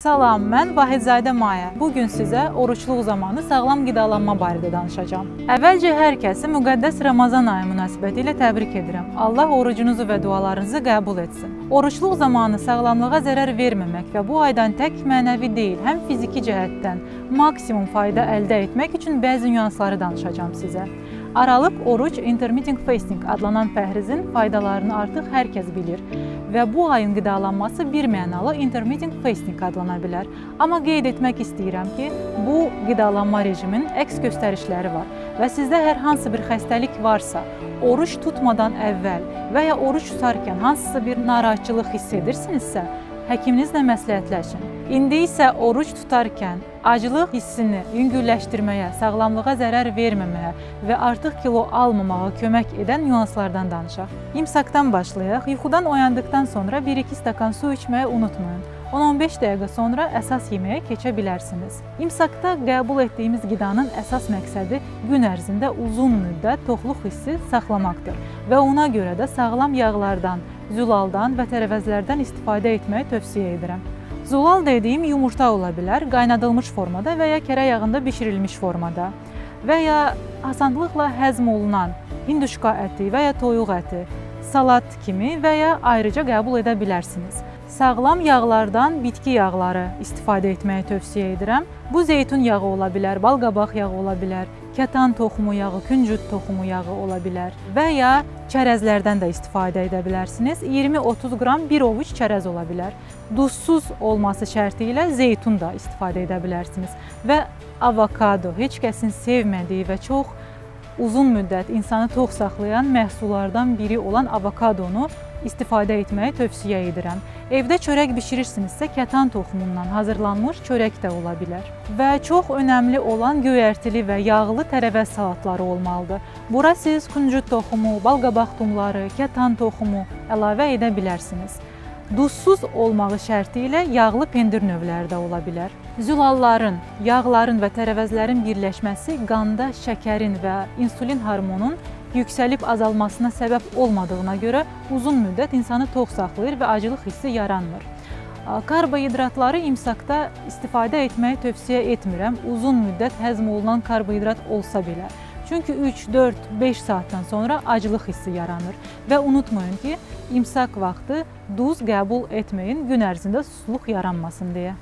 Salam, mən Vahidzadə Maya. Bu gün sizə oruçluq zamanı sağlam qidalanma barədə danışacağam. Əvvəlcə hər kəsi müqəddəs Ramazan ayı münasibətilə təbrik edirəm. Allah orucunuzu və dualarınızı qəbul etsin. Oruçluq zamanı sağlamlığa zərər verməmək və bu aydan tək mənəvi deyil, həm fiziki cəhətdən maksimum fayda əldə etmək üçün bəzi nüansları danışacağam sizə. Aralıq oruc intermittent fasting adlanan pəhrizin faydalarını artıq hər kəs bilir və bu ayın qidalanması bir mənalı intermittent fasting adlana bilər. Amma qeyd etmək istəyirəm ki, bu qidalanma rejimin əks göstərişləri var və sizdə hər hansı bir xəstəlik varsa, oruç tutmadan əvvəl və ya oruç tutarkən hansısa bir narahatçılıq hiss edirsinizsə, həkiminizlə məsləhətləşin. İndi isə oruç tutarkən aclıq hissini yüngülləşdirməyə, sağlamlığa zərər verməməyə və artıq kilo almamağa kömək edən nüanslardan danışaq. İmsakdan başlayaq. Yuxudan oyandıqdan sonra 1-2 stakan su içməyi unutmayın. 10-15 dəqiqə sonra əsas yeməyə keçə bilərsiniz. İmsakda qəbul etdiyimiz qidanın əsas məqsədi gün ərzində uzun müddət toxluq hissi saxlamaqdır və ona görə də sağlam yağlardan, zülaldan və tərəvəzlərdən istifadə etməyi tövsiyə edirəm. Zulal dediyim yumurta ola bilər, qaynadılmış formada və ya kərə yağında bişirilmiş formada və ya asanlıqla həzm olunan hinduşka əti və ya toyuq əti, salat kimi və ya ayrıca qəbul edə bilərsiniz. Sağlam yağlardan bitki yağları istifadə etməyi tövsiyə edirəm. Bu zeytun yağı ola bilər, balqabaq yağı ola bilər, kətan toxumu yağı, küncüt toxumu yağı ola bilər və ya çərəzlərdən də istifadə edə bilərsiniz. 20-30 qram bir ovuc çərəz ola bilər. Duzsuz olması şərti ilə zeytun da istifadə edə bilərsiniz və avokado, heç kəsin sevmədiyi və çox uzun müddət insanı tox saxlayan məhsullardan biri olan avokadonu istifadə etməyi tövsiyə edirəm. Evdə çörək bişirirsinizsə, kətan toxumundan hazırlanmış çörək də ola bilər. Və çox önəmli olan göyərtili və yağlı tərəvəz salatları olmalıdır. Bura siz küncüt toxumu, balqabaq tumları, kətan toxumu əlavə edə bilərsiniz. Duzsuz olmağı şərti ilə yağlı pendir növləri də ola bilər. Zülalların, yağların və tərəvəzlərin birləşməsi qanda şəkərin və insulin hormonun yüksəlib azalmasına səbəb olmadığına görə uzun müddət insanı tox saxlayır və acılıq hissi yaranmır. Karbohidratları imsakda istifadə etməyi tövsiyə etmirəm. Uzun müddət həzm olunan karbohidrat olsa belə. Çünki 3, 4, 5 saatdan sonra acılıq hissi yaranır və unutmayın ki, imsak vaxtı duz qəbul etməyin gün ərzində susluq yaranmasın deyə.